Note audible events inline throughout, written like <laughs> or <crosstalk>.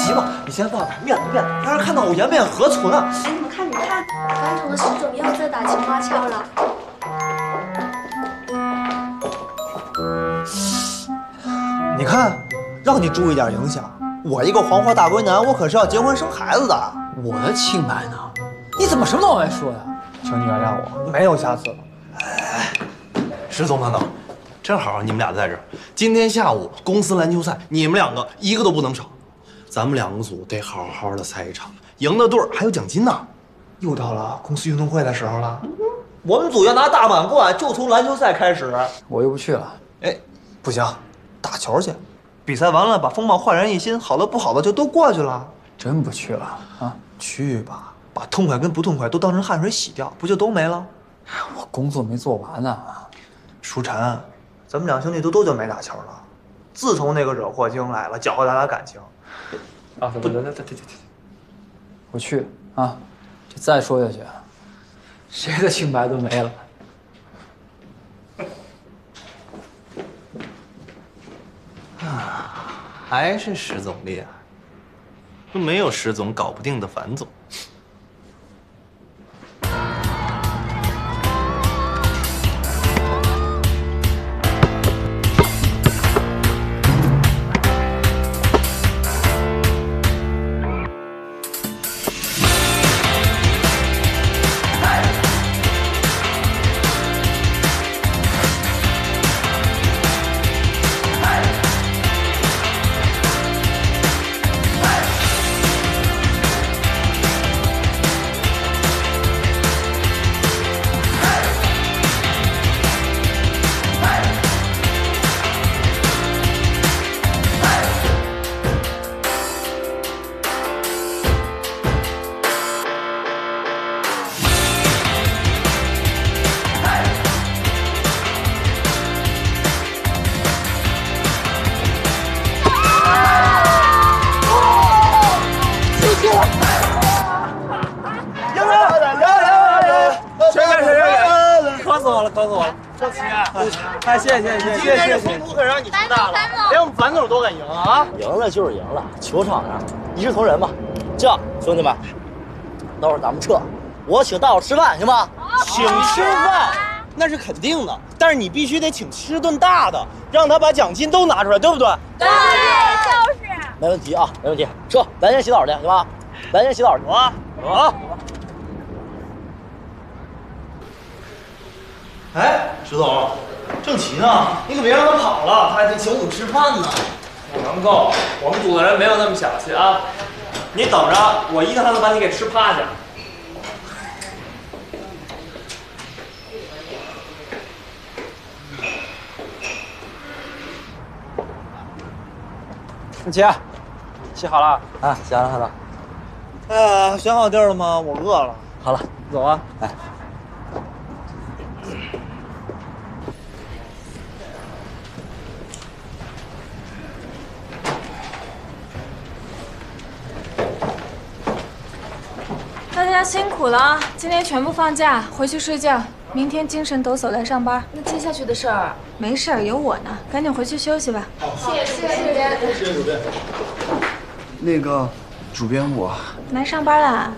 急吧？你先放点，面子面子，让人看到我颜面何存啊？哎，你们看，你们看，班主的石总又在打情骂俏了。你看，让你注意点影响。我一个黄花大闺男，我可是要结婚生孩子的。我的清白呢？你怎么什么都往外说呀？请你原谅我，没有下次了。哎石总等等，正好你们俩在这儿。今天下午公司篮球赛，你们两个一个都不能少。咱们两个组得好好的赛一场，赢的队儿还有奖金呢。又到了公司运动会的时候了。我们组要拿大满贯，就从篮球赛开始。我又不去了。哎，不行，打球去。比赛完了，把风貌焕然一新，好的不好的就都过去了。真不去了啊？去吧，把痛快跟不痛快都当成汗水洗掉，不就都没了？我工作没做完呢。舒晨，咱们两兄弟都多久没打球了？自从那个惹祸精来了，搅和咱俩感情。啊，不对对对对对对，我去啊！这再说下去，谁的清白都没了。还是石总厉害，都没有石总搞不定的樊总。大了，连我们樊总都敢赢啊！赢了就是赢了，球场上一视同仁嘛。这样，兄弟们，待会儿咱们撤，我请大伙吃饭，行吗？请吃饭那是肯定的，但是你必须得请吃顿大的，让他把奖金都拿出来，对不对？对，就是。没问题啊，没问题。撤，咱先洗澡去，行吧？咱先洗澡去。走啊，走啊！哎，石总，郑奇呢？你可别让他跑了，他还得请我们吃饭呢。能够，我们组的人没有那么小气啊！你等着，我一定让他把你给吃趴下。郑奇，洗好了啊，行了，好了，哎呀，选好地儿了吗？我饿了。好了，走啊！哎，家辛苦了啊！今天全部放假，回去睡觉，明天精神抖擞来上班。那接下去的事儿，没事儿，有我呢，赶紧回去休息吧。谢谢谢谢谢谢主编。那个，主编我来上班啦？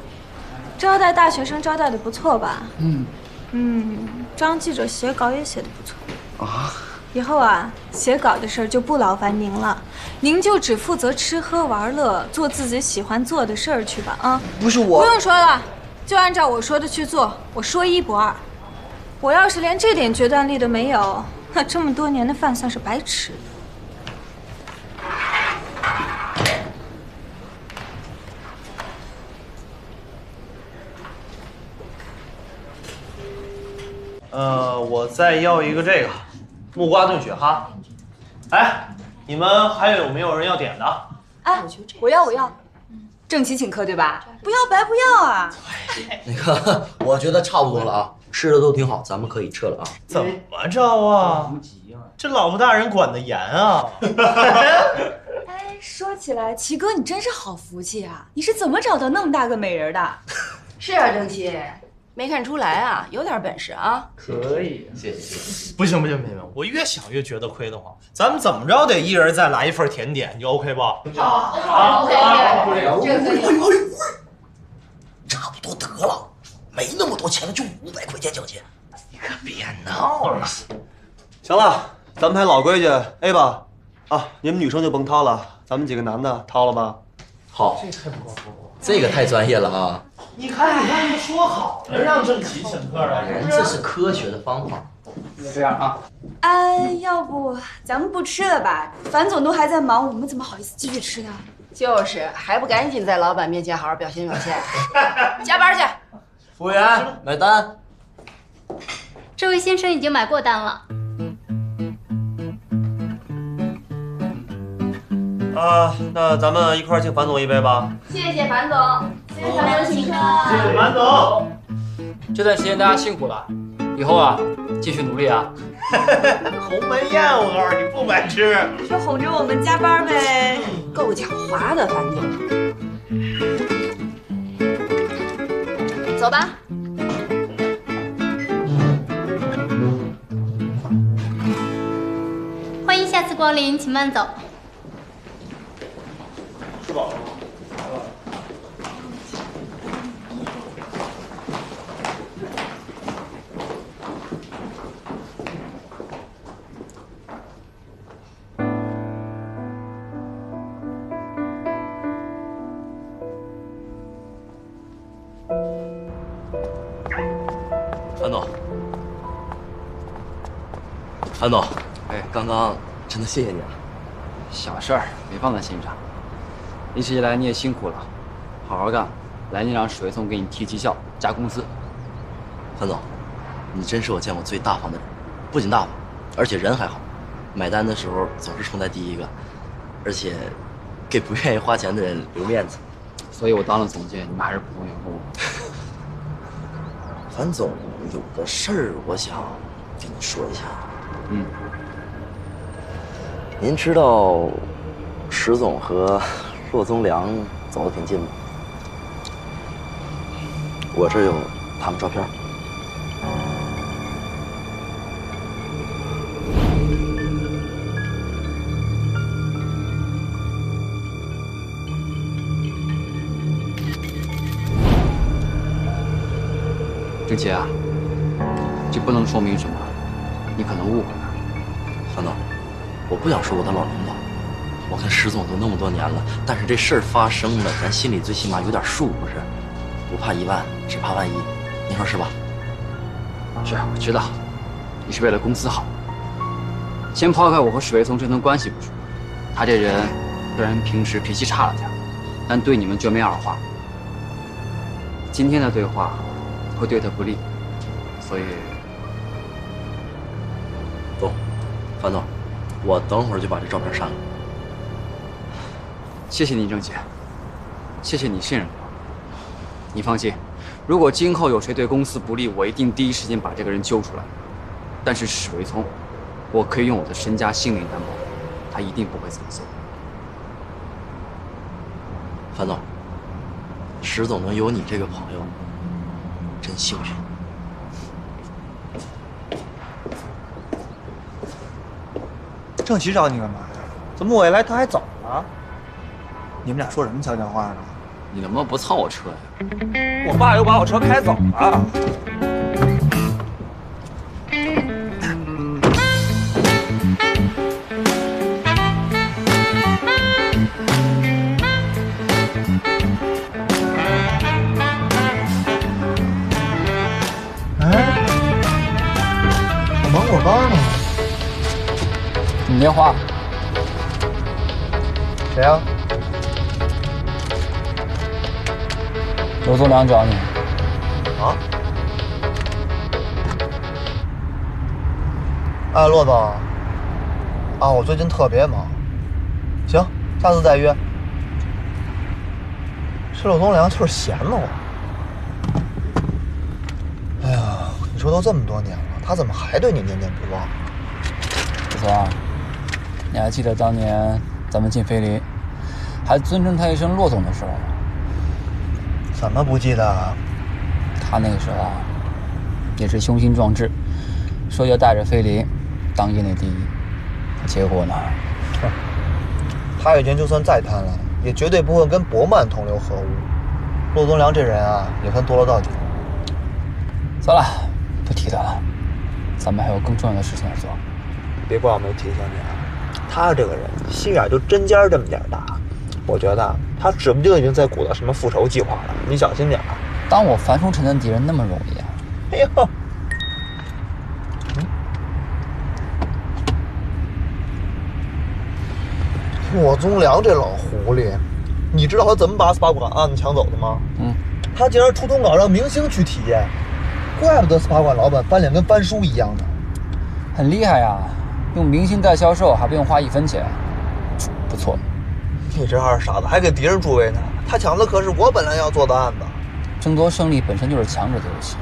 招待大学生招待的不错吧？嗯嗯，张记者写稿也写的不错。啊，以后啊，写稿的事儿就不劳烦您了，您就只负责吃喝玩乐，做自己喜欢做的事儿去吧啊！不是我不用说了，就按照我说的去做，我说一不二。我要是连这点决断力都没有，那这么多年的饭算是白吃的。呃，我再要一个这个木瓜炖雪蛤。哎，你们还有没有人要点的？哎，我要我要，正旗请客对吧？不要白不要啊！那个，<laughs> 我觉得差不多了啊，吃的都挺好，咱们可以撤了啊。怎么着啊？这老婆大人管得严啊！<laughs> 哎，说起来，齐哥你真是好福气啊！你是怎么找到那么大个美人的？<laughs> 是啊，正熙，没看出来啊，有点本事啊。可以，谢谢谢谢。不行不行不行，我越想越觉得亏得慌。咱们怎么着得一人再来一份甜点，你 OK 不？好，好，OK OK，这个可以。差不多得了，没那么多钱了，就五百块钱奖金。你可别闹了。行了，咱们还老规矩，A 吧。啊，你们女生就甭掏了，咱们几个男的掏了吧。好，这太不靠谱了。这个太专业了啊！你看，你看，说好了让郑琪请客的，人这是科学的方法。就这样啊。哎，要不咱们不吃了吧？樊总都还在忙，我们怎么好意思继续吃呢？就是，还不赶紧在老板面前好好表现表现，<laughs> 加班去。服务员，买单。这位先生已经买过单了。啊，那咱们一块儿敬樊总一杯吧。谢谢樊总，谢谢樊总请客。谢谢樊总。这段时间大家辛苦了，以后啊，继续努力啊。鸿门宴，我告诉你不白吃，就哄着我们加班呗。够狡猾的，樊总。走吧。欢迎下次光临，请慢走。吃饱了吗？樊总，哎，刚刚真的谢谢你了。小事儿，别放在心上。一直以来你也辛苦了，好好干，来年让水总给你提绩效、加工资。樊总，你真是我见过最大方的人，不仅大方，而且人还好，买单的时候总是冲在第一个，而且给不愿意花钱的人留面子。所以我当了总监，你们还是普通员工。<laughs> 樊总有个事儿，我想跟你说一下。嗯，您知道石总和骆宗良走得挺近吗？我这有他们照片。郑杰啊，这不能说明什么，你可能误会了。樊总，我不想说我的老领导，我跟石总都那么多年了，但是这事儿发生了，咱心里最起码有点数，不是？不怕一万，只怕万一，您说是吧？是，我知道，你是为了公司好。先抛开我和史维松这层关系不说，他这人虽然平时脾气差了点，但对你们绝没二话。今天的对话会对他不利，所以樊总，我等会儿就把这照片删了。谢谢你，郑姐，谢谢你信任我。你放心，如果今后有谁对公司不利，我一定第一时间把这个人揪出来。但是史维聪，我可以用我的身家性命担保，他一定不会这么做。樊总，史总能有你这个朋友，真幸运。郑琪找你干嘛呀？怎么我一来他还走了？你们俩说什么悄悄话呢？你能不能不蹭我车呀？我爸又把我车开走了。谁呀、刘宗良找你。啊？哎，骆总。啊，我最近特别忙。行，下次再约。这陆宗良就是闲了我。哎呀，你说都这么多年了，他怎么还对你念念不忘？子聪，你还记得当年咱们进飞离，还尊称他一声骆总的时候吗？怎么不记得啊？他那个时候啊，也是雄心壮志，说要带着菲林当业内第一。结果呢？他以前就算再贪婪，也绝对不会跟博曼同流合污。骆宗良这人啊，也算堕落到底。算了，不提他了，咱们还有更重要的事情要做。别怪我没提醒你啊，他这个人心眼就针尖儿这么点儿大。我觉得他指不定已经在鼓捣什么复仇计划了，你小心点啊！当我樊崇臣的敌人那么容易啊？哎呦，莫宗良这老狐狸，你知道他怎么把 SPA 馆案子抢走的吗？嗯，他竟然出通稿让明星去体验，怪不得 SPA 馆老板翻脸跟翻书一样呢。很厉害呀，用明星代销售还不用花一分钱，不错。你这二傻子还给敌人助威呢？他抢的可是我本来要做的案子。争夺胜利本身就是强者的游戏，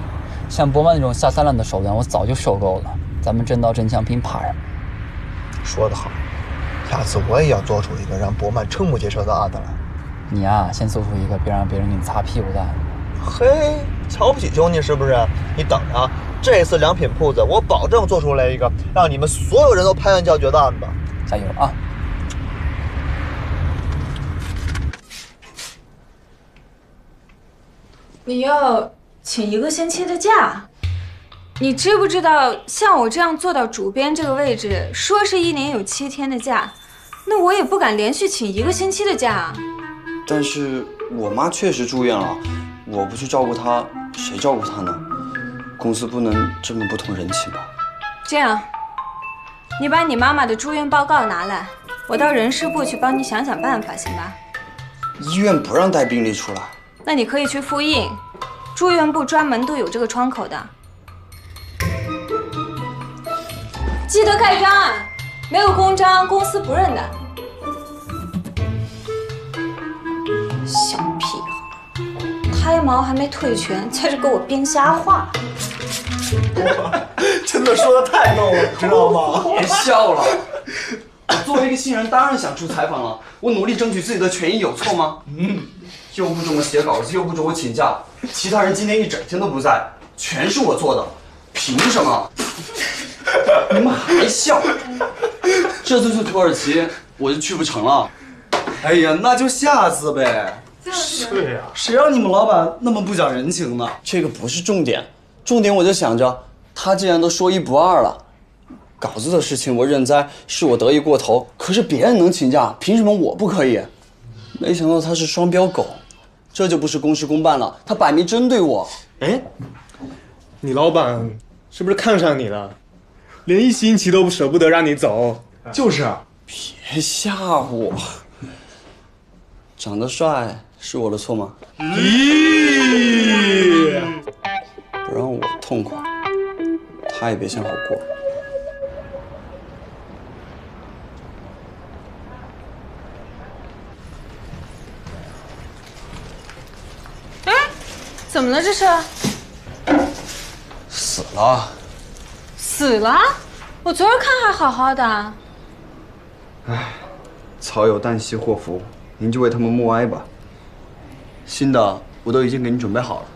像博曼那种下三滥的手段，我早就受够了。咱们真刀真枪拼，怕什么？说得好，下次我也要做出一个让博曼瞠目结舌的案子来。你呀、先做出一个别让别人给你擦屁股的案子。嘿，瞧不起兄弟是不是？你等着啊，这次良品铺子我保证做出来一个让你们所有人都拍案叫绝的案子。加油啊！你要请一个星期的假？你知不知道，像我这样做到主编这个位置，说是一年有七天的假，那我也不敢连续请一个星期的假啊。但是我妈确实住院了，我不去照顾她，谁照顾她呢？公司不能这么不通人情吧？这样，你把你妈妈的住院报告拿来，我到人事部去帮你想想办法，行吧？医院不让带病历出来。那你可以去复印，住院部专门都有这个窗口的。记得盖章啊，没有公章公司不认的。小屁孩，胎毛还没退全，在这给我编瞎话。<laughs> 真的说的太逗了，<laughs> 知道吗？别笑了。我作为一个新人，当然想出采访了。我努力争取自己的权益，有错吗？嗯。又不准我写稿子，又不准我请假，其他人今天一整天都不在，全是我做的，凭什么？<laughs> 你们还笑？这次去土耳其我就去不成了。哎呀，那就下次呗。是呀，谁让你们老板那么不讲人情呢？这个不是重点，重点我就想着，他既然都说一不二了，稿子的事情我认栽，是我得意过头。可是别人能请假，凭什么我不可以？没想到他是双标狗，这就不是公事公办了，他摆明针对我。哎，你老板是不是看上你了？连一星期都舍不得让你走。就是，别吓我。长得帅是我的错吗？咦，不让我痛快，他也别想好过。怎么了这是？死了。死了？我昨儿看还好好的。唉，草有旦夕祸福，您就为他们默哀吧。新的我都已经给你准备好了。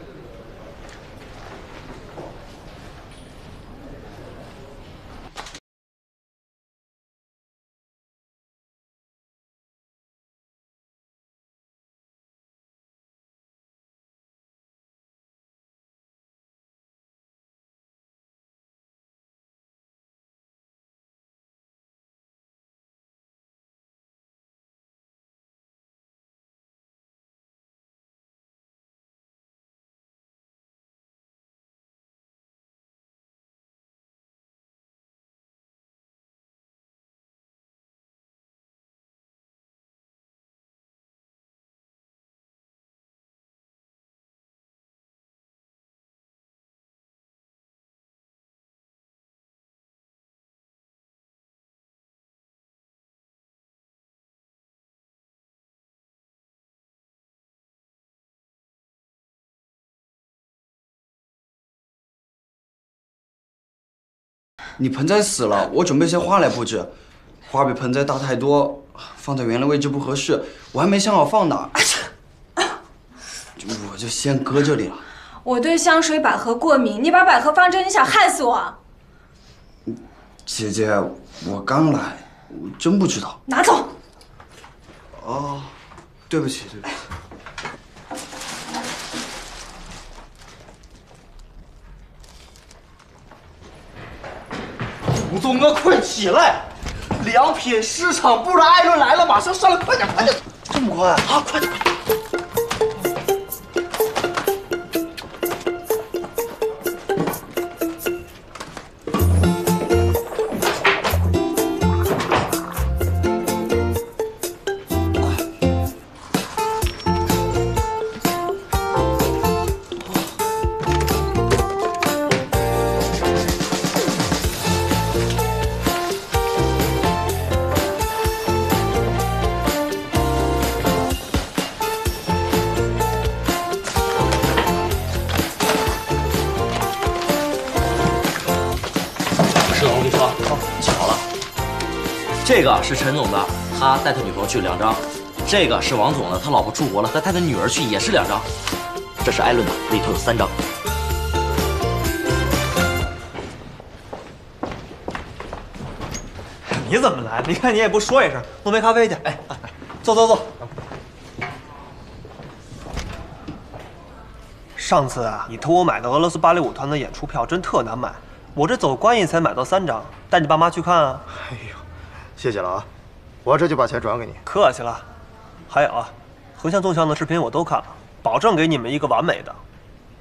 你盆栽死了，我准备些花来布置，花比盆栽大太多，放在原来位置不合适，我还没想好放哪，就 <laughs> 我就先搁这里了。我对香水百合过敏，你把百合放这，你想害死我？姐姐，我刚来，我真不知道。拿走。哦，对不起，对不起。吴总哥，快起来！良品市场部的艾伦来了，马上上来，快点，快点！这么快啊？快点！石总，是陈总的，他带他女朋友去两张；这个是王总的，他老婆出国了，他带他女儿去也是两张；这是艾伦的，里头有三张。你怎么来？你看你也不说一声，弄杯咖啡去。哎，坐坐坐。上次啊，你托我买的俄罗斯芭蕾舞团的演出票真特难买，我这走关系才买到三张，带你爸妈去看啊。谢谢了啊，我这就把钱转给你。客气了。还有啊，横向纵向的视频我都看了，保证给你们一个完美的。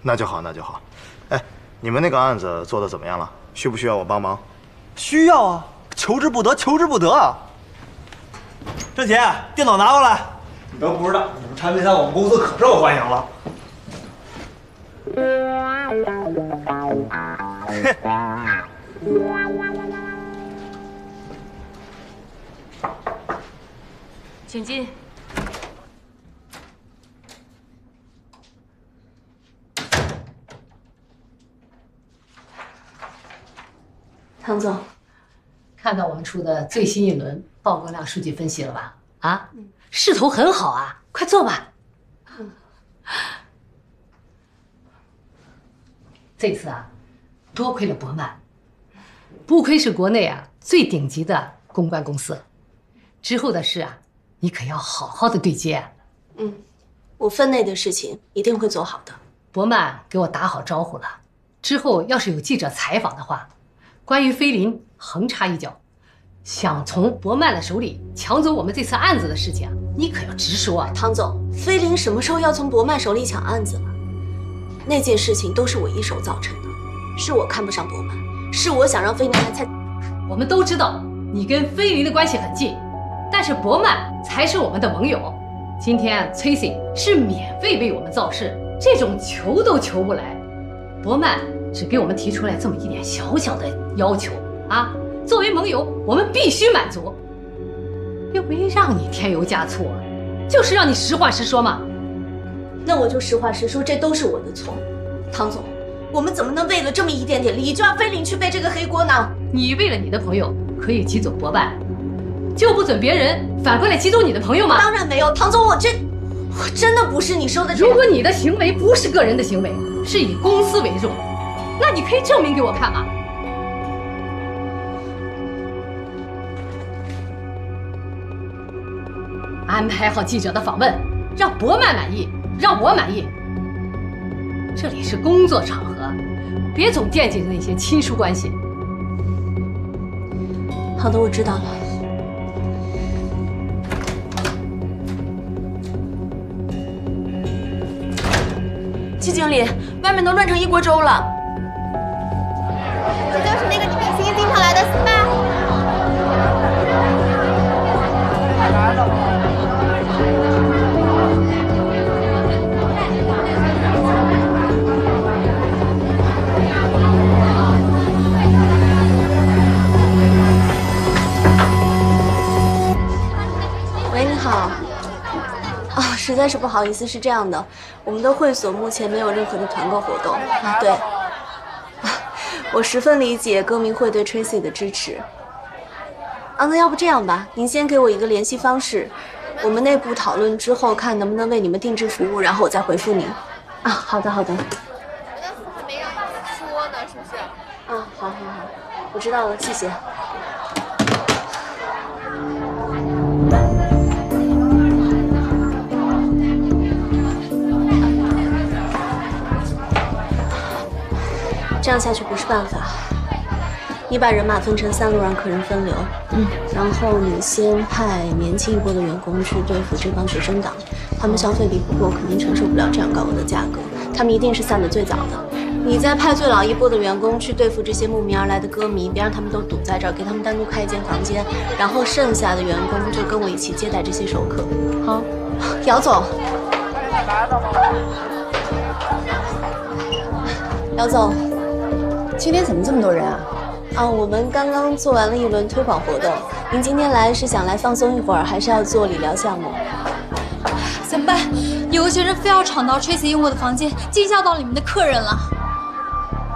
那就好，那就好。哎，你们那个案子做的怎么样了？需不需要我帮忙？需要啊，求之不得，求之不得啊！郑杰，电脑拿过来。你都不知道，你们产品在我们公司可受欢迎了。<laughs> <laughs> 请进。唐总，看到我们出的最新一轮曝光量数据分析了吧？啊，势头很好啊，快坐吧。这次啊，多亏了博曼，不愧是国内啊最顶级的公关公司。之后的事啊，你可要好好的对接。嗯，我分内的事情一定会做好的。博曼给我打好招呼了，之后要是有记者采访的话，关于菲林横插一脚，想从博曼的手里抢走我们这次案子的事情，你可要直说啊，唐总。菲林什么时候要从博曼手里抢案子了？那件事情都是我一手造成的，是我看不上博曼，是我想让菲林来参。我们都知道你跟菲林的关系很近，但是博曼才是我们的盟友。今天崔 y 是免费为我们造势，这种求都求不来。博曼只给我们提出来这么一点小小的要求啊，作为盟友，我们必须满足。又没让你添油加醋，就是让你实话实说嘛。那我就实话实说，这都是我的错。唐总，我们怎么能为了这么一点点利益，就让菲林去背这个黑锅呢？你为了你的朋友可以挤走博办，就不准别人反过来挤走你的朋友吗？当然没有，唐总，我这我真的不是你说的这。如果你的行为不是个人的行为，是以公司为重，那你可以证明给我看吗？安排好记者的访问，让博曼满意。让我满意。这里是工作场合，别总惦记着那些亲疏关系。好的，我知道了。季经理，外面都乱成一锅粥了。这就是那个女明星经常来的 SPA。在是不好意思，是这样的，我们的会所目前没有任何的团购活动。对，<laughs> 我十分理解歌迷会对 Tracy 的支持。啊，那要不这样吧，您先给我一个联系方式，我们内部讨论之后，看能不能为你们定制服务，然后我再回复您。啊，好的，好的。没让你们说呢，是不是？啊，好好好，我知道了，谢谢。这样下去不是办法。你把人马分成三路，让客人分流。嗯，然后你先派年轻一波的员工去对付这帮学生党，他们消费力不够，肯定承受不了这样高额的价格，他们一定是散的最早的。你再派最老一波的员工去对付这些慕名而来的歌迷，别让他们都堵在这儿，给他们单独开一间房间，然后剩下的员工就跟我一起接待这些熟客。好，<laughs> 姚总。<laughs> 姚总，今天怎么这么多人啊？啊，我们刚刚做完了一轮推广活动。您今天来是想来放松一会儿，还是要做理疗项目？怎么办？有个学生非要闯到 Tracy 用过的房间，惊吓到你们的客人了。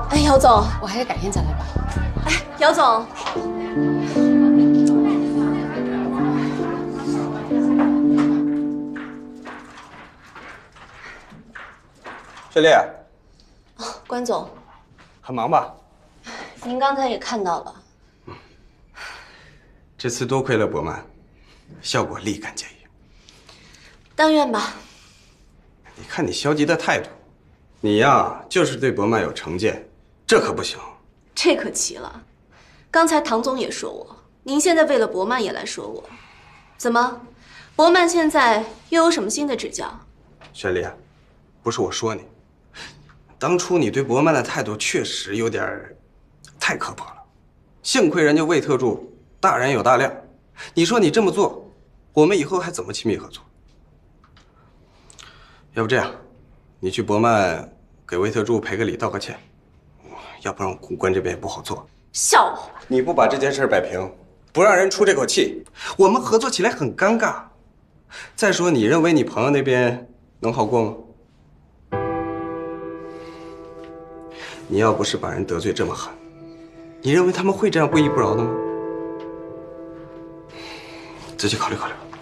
哎，姚总，我还是改天再来吧。哎，姚总，雪莉，关总，很忙吧？您刚才也看到了，这次多亏了伯曼，效果立竿见影。但愿吧。你看你消极的态度，你呀就是对伯曼有成见，这可不行。这可奇了。刚才唐总也说我，您现在为了伯曼也来说我，怎么？伯曼现在又有什么新的指教？雪莉，不是我说你，当初你对伯曼的态度确实有点太刻薄了。幸亏人家魏特助大人有大量，你说你这么做，我们以后还怎么亲密合作？要不这样，你去伯曼给魏特助赔个礼，道个歉，要不然公关这边也不好做。笑话！你不把这件事摆平，不让人出这口气，我们合作起来很尴尬。再说，你认为你朋友那边能好过吗？你要不是把人得罪这么狠，你认为他们会这样不依不饶的吗？自己考虑考虑吧。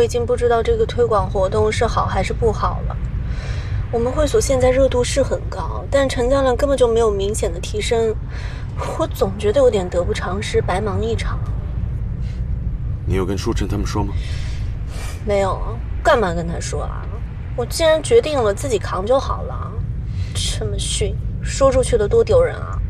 我已经不知道这个推广活动是好还是不好了。我们会所现在热度是很高，但成交量根本就没有明显的提升，我总觉得有点得不偿失，白忙一场。你有跟舒晨他们说吗？没有啊，干嘛跟他说啊？我既然决定了，自己扛就好了。这么逊，说出去了多丢人啊！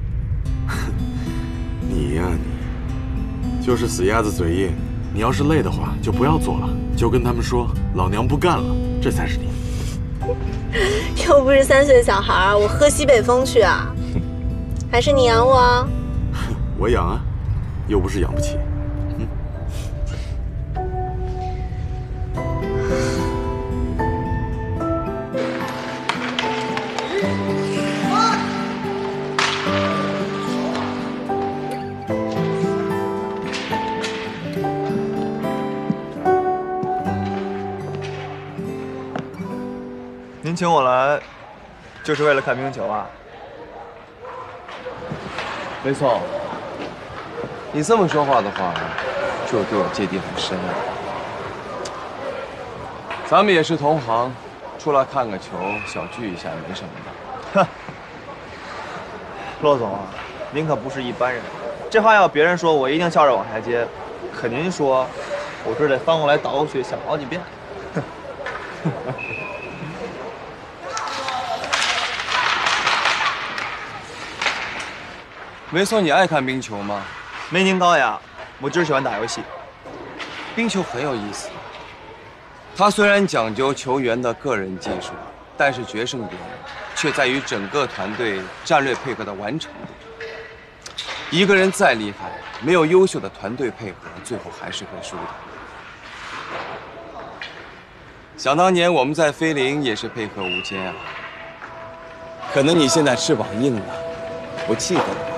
<laughs> 你呀你，就是死鸭子嘴硬。你要是累的话，就不要做了，就跟他们说老娘不干了，这才是你。<laughs> 又不是三岁小孩，我喝西北风去啊？还是你养我啊？<laughs> 我养啊，又不是养不起。请我来，就是为了看冰球啊？没错。你这么说话的话，就对我芥蒂很深啊。咱们也是同行，出来看个球，小聚一下也没什么的。哼，骆总，您可不是一般人。这话要别人说，我一定笑着往下接；可您说，我这得翻过来倒过去想好几遍。<laughs> 没错，你爱看冰球吗？没您高雅，我就是喜欢打游戏。冰球很有意思，它虽然讲究球员的个人技术，但是决胜点却在于整个团队战略配合的完成度。一个人再厉害，没有优秀的团队配合，最后还是会输的。想当年我们在飞林也是配合无间啊，可能你现在翅膀硬了，不记得了吧？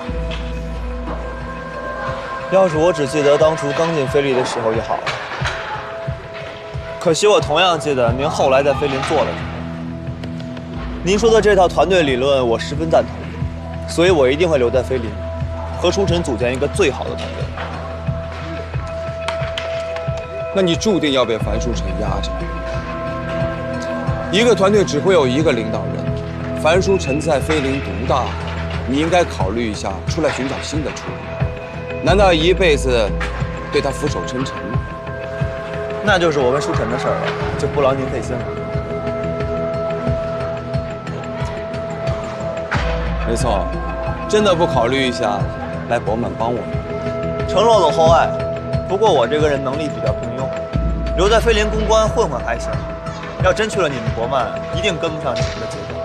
要是我只记得当初刚进菲利的时候就好了。可惜我同样记得您后来在菲林做了什么。您说的这套团队理论我十分赞同，所以我一定会留在菲林，和舒晨组建一个最好的团队。那你注定要被樊书晨压着。一个团队只会有一个领导人，樊书晨在菲林独大，你应该考虑一下出来寻找新的出路。难道一辈子对他俯首称臣吗？那就是我跟舒晨的事儿了，就不劳您费心了。没错，真的不考虑一下来博满帮我们？承诺总厚爱，不过我这个人能力比较平庸，留在飞林公关混混还行。要真去了你们博曼，一定跟不上你们的节奏，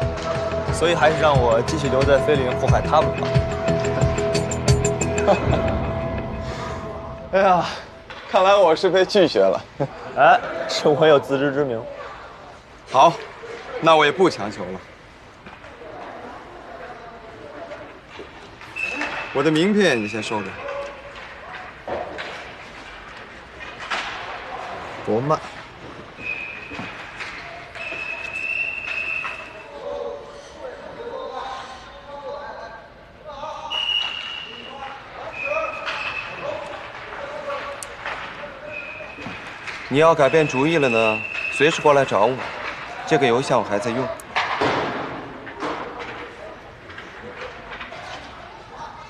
所以还是让我继续留在菲林祸害他们吧。<laughs> 哎呀，看来我是被拒绝了。哎，是我有自知之明。好，那我也不强求了。我的名片你先收着。博曼。你要改变主意了呢，随时过来找我。这个邮箱我还在用。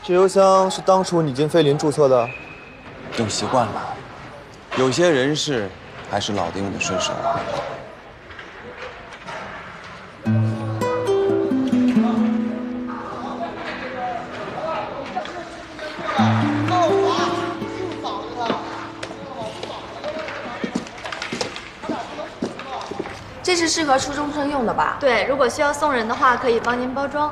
这邮箱是当初你进飞林注册的？用习惯了，有些人事还是老的用的顺手。这是适合初中生用的吧？对，如果需要送人的话，可以帮您包装。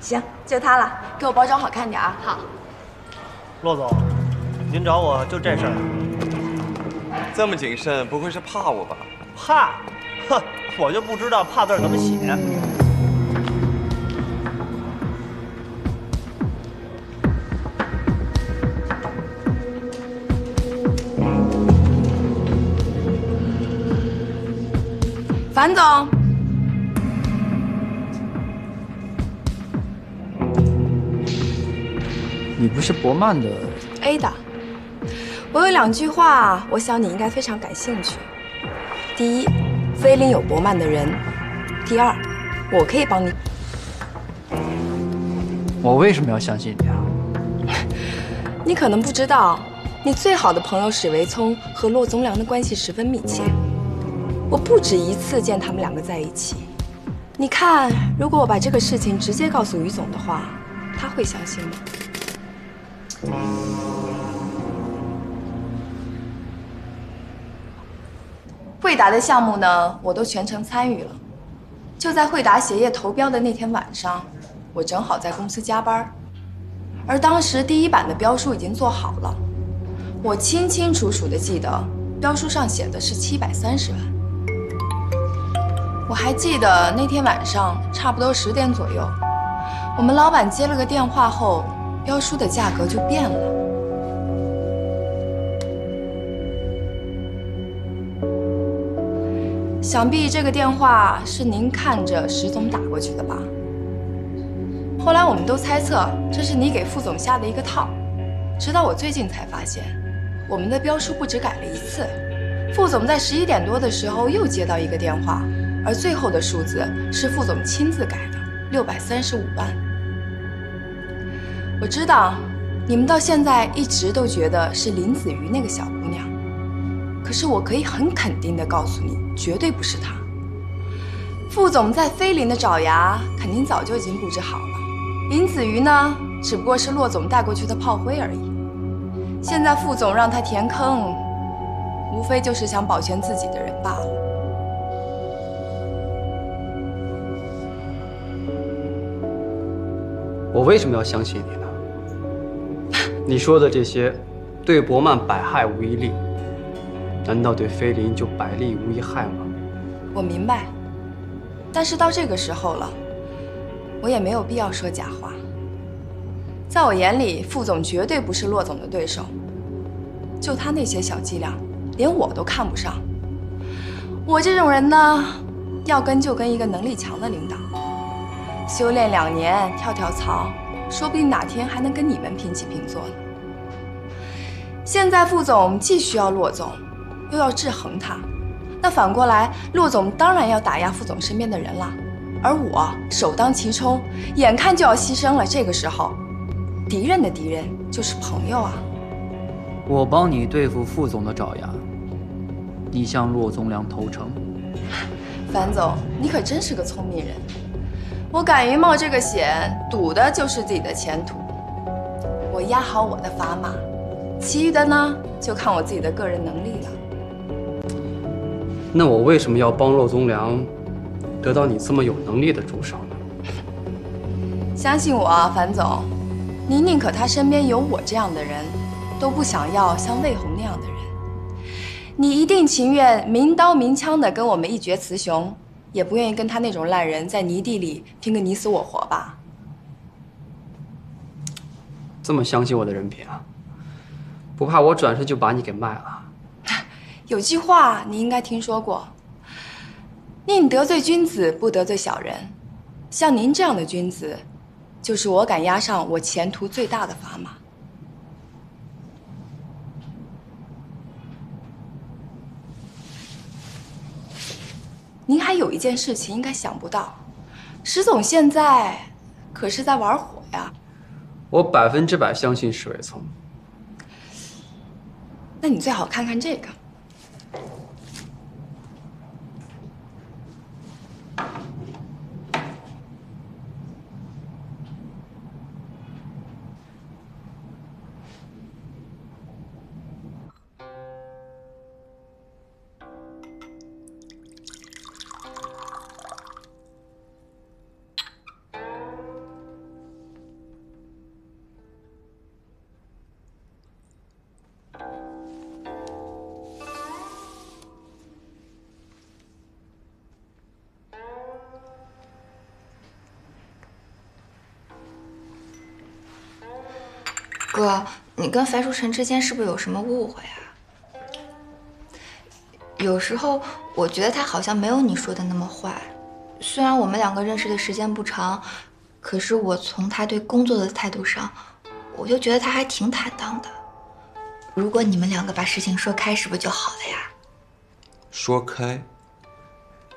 行，就它了，给我包装好看点啊！好。骆总，您找我就这事儿？这么谨慎，不会是怕我吧？怕？哼，我就不知道“怕”字怎么写。樊总，你不是博曼的 Ada，我有两句话，我想你应该非常感兴趣。第一，菲林有博曼的人；第二，我可以帮你。我为什么要相信你啊？<laughs> 你可能不知道，你最好的朋友史维聪和骆宗良的关系十分密切。我不止一次见他们两个在一起。你看，如果我把这个事情直接告诉于总的话，他会相信吗？惠达的项目呢，我都全程参与了。就在惠达鞋业投标的那天晚上，我正好在公司加班，而当时第一版的标书已经做好了，我清清楚楚的记得标书上写的是七百三十万。我还记得那天晚上差不多十点左右，我们老板接了个电话后，标书的价格就变了。想必这个电话是您看着石总打过去的吧？后来我们都猜测这是你给副总下的一个套，直到我最近才发现，我们的标书不止改了一次。副总在十一点多的时候又接到一个电话，而最后的数字是副总亲自改的，六百三十五万。我知道你们到现在一直都觉得是林子瑜那个小姑娘，可是我可以很肯定的告诉你，绝对不是她。副总在菲林的爪牙肯定早就已经布置好了，林子瑜呢，只不过是骆总带过去的炮灰而已。现在副总让他填坑，无非就是想保全自己的人罢了。我为什么要相信你呢？你说的这些，对伯曼百害无一利，难道对菲林就百利无一害吗？我明白，但是到这个时候了，我也没有必要说假话。在我眼里，副总绝对不是骆总的对手。就他那些小伎俩，连我都看不上。我这种人呢，要跟就跟一个能力强的领导。修炼两年，跳跳槽，说不定哪天还能跟你们平起平坐呢。现在副总既需要骆总，又要制衡他，那反过来，骆总当然要打压副总身边的人了。而我首当其冲，眼看就要牺牲了。这个时候，敌人的敌人就是朋友啊。我帮你对付副总的爪牙，你向骆宗良投诚？<laughs> 樊总，你可真是个聪明人。我敢于冒这个险，赌的就是自己的前途。我压好我的砝码，其余的呢，就看我自己的个人能力了。那我为什么要帮骆宗良得到你这么有能力的助手呢？相信我，樊总，您宁可他身边有我这样的人。都不想要像魏红那样的人，你一定情愿明刀明枪的跟我们一决雌雄，也不愿意跟他那种烂人在泥地里拼个你死我活吧？这么相信我的人品啊？不怕我转身就把你给卖了？有句话你应该听说过：宁得罪君子，不得罪小人。像您这样的君子，就是我敢押上我前途最大的砝码。您还有一件事情应该想不到，石总现在可是在玩火呀。我百分之百相信石伟聪。那你最好看看这个。跟樊书晨之间是不是有什么误会啊？有时候我觉得他好像没有你说的那么坏。虽然我们两个认识的时间不长，可是我从他对工作的态度上，我就觉得他还挺坦荡的。如果你们两个把事情说开，是不是就好了呀？说开，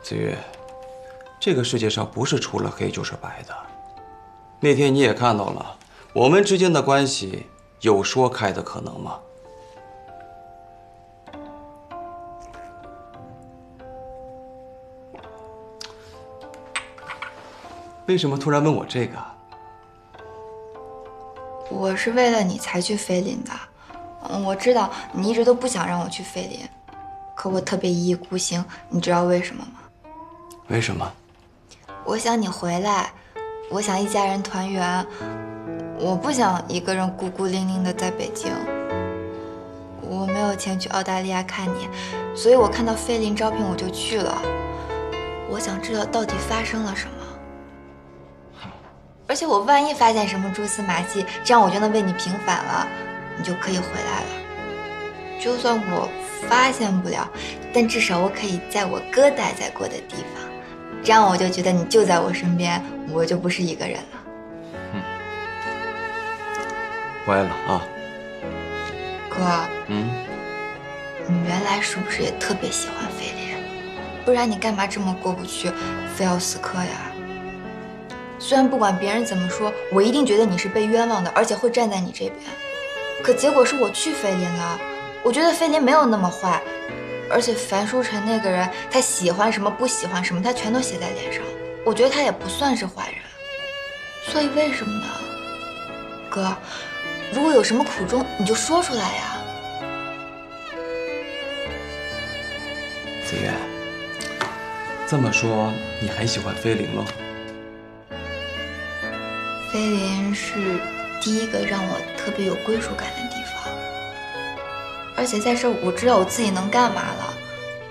子越，这个世界上不是除了黑就是白的。那天你也看到了。我们之间的关系有说开的可能吗？为什么突然问我这个？我是为了你才去菲林的。嗯，我知道你一直都不想让我去菲林，可我特别一意孤行。你知道为什么吗？为什么？我想你回来，我想一家人团圆。我不想一个人孤孤零零的在北京。我没有钱去澳大利亚看你，所以我看到菲林招聘我就去了。我想知道到底发生了什么。而且我万一发现什么蛛丝马迹，这样我就能为你平反了，你就可以回来了。就算我发现不了，但至少我可以在我哥待在过的地方，这样我就觉得你就在我身边，我就不是一个人了。乖了啊，哥。嗯，你原来是不是也特别喜欢菲林？不然你干嘛这么过不去，非要死磕呀？虽然不管别人怎么说，我一定觉得你是被冤枉的，而且会站在你这边。可结果是我去菲林了，我觉得菲林没有那么坏，而且樊书晨那个人，他喜欢什么不喜欢什么，他全都写在脸上。我觉得他也不算是坏人，所以为什么呢？哥，如果有什么苦衷，你就说出来呀。子月，这么说你很喜欢菲林喽？菲林是第一个让我特别有归属感的地方，而且在这我知道我自己能干嘛了，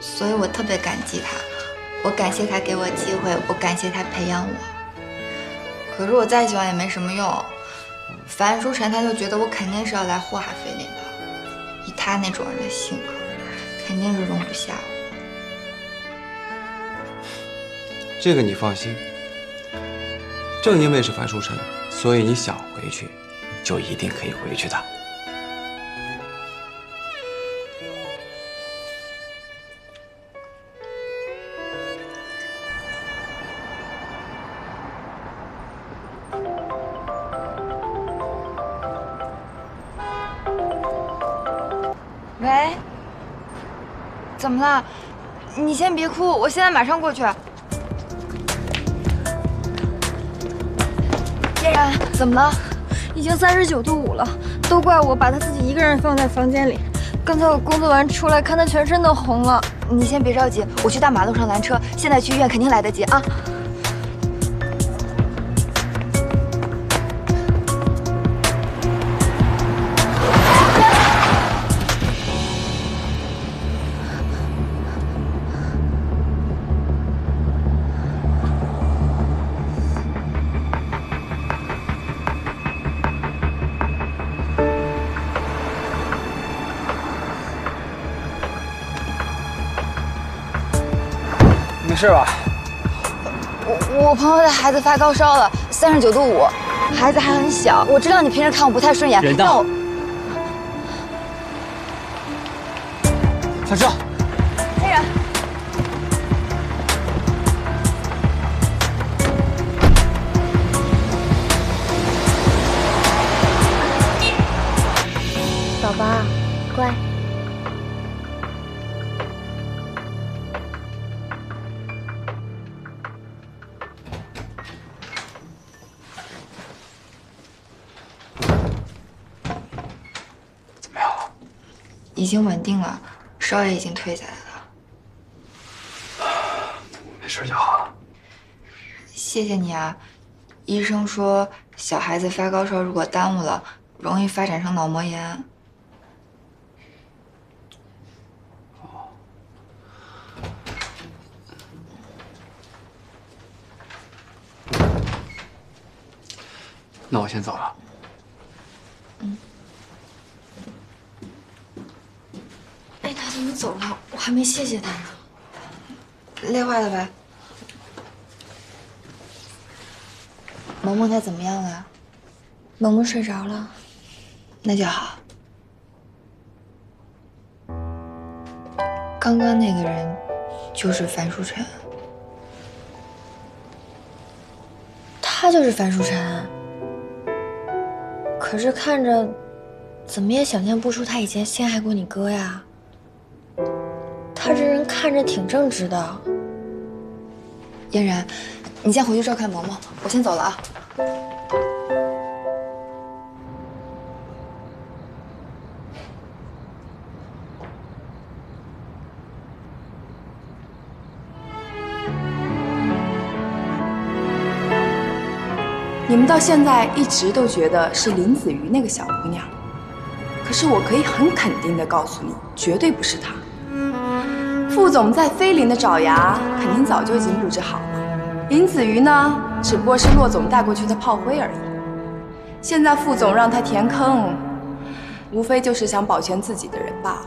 所以我特别感激他。我感谢他给我机会，我感谢他培养我。可是我再喜欢也没什么用，樊书晨他就觉得我肯定是要来祸害菲林的，以他那种人的性格，肯定是容不下我。这个你放心，正因为是樊书晨，所以你想回去，就一定可以回去的。么了？你先别哭，我现在马上过去。嫣然，怎么了？已经三十九度五了，都怪我把他自己一个人放在房间里。刚才我工作完出来，看他全身都红了。你先别着急，我去大马路上拦车，现在去医院肯定来得及啊。事吧？我我朋友的孩子发高烧了，三十九度五，孩子还很小。我知道你平时看我不太顺眼，人呢已经稳定了，烧也已经退下来了。没事就好了。谢谢你啊，医生说小孩子发高烧如果耽误了，容易发展成脑膜炎。那我先走了。哎，他怎么走了？我还没谢谢他呢。累坏了吧？萌萌他怎么样了？萌萌睡着了。那就好。刚刚那个人就是樊书晨。他就是樊书晨。可是看着，怎么也想象不出他以前陷害过你哥呀。他这人看着挺正直的。嫣然，你先回去照看萌萌，我先走了啊。你们到现在一直都觉得是林子瑜那个小姑娘，可是我可以很肯定的告诉你，绝对不是她。副总在菲林的爪牙肯定早就已经布置好了，林子瑜呢，只不过是骆总带过去的炮灰而已。现在副总让他填坑，无非就是想保全自己的人罢了。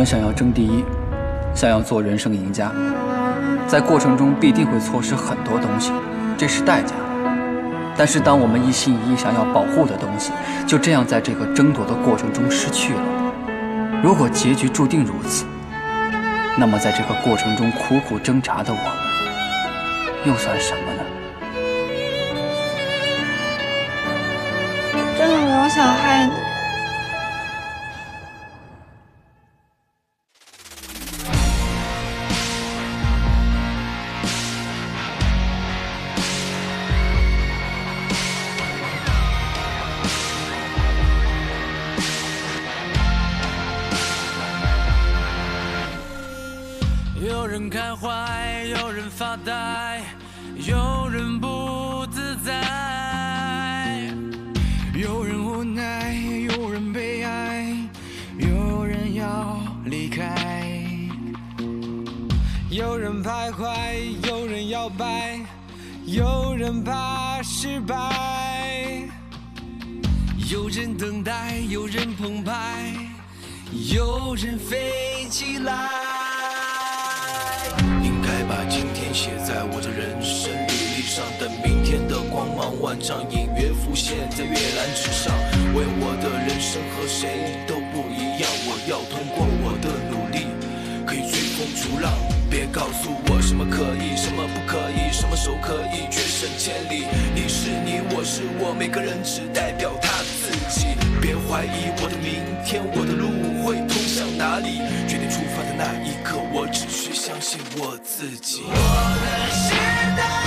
们想要争第一，想要做人生赢家，在过程中必定会错失很多东西，这是代价。但是，当我们一心一意想要保护的东西，就这样在这个争夺的过程中失去了。如果结局注定如此，那么在这个过程中苦苦挣扎的我们，又算什么呢？真的没有想害你。相信我自己。我的时代。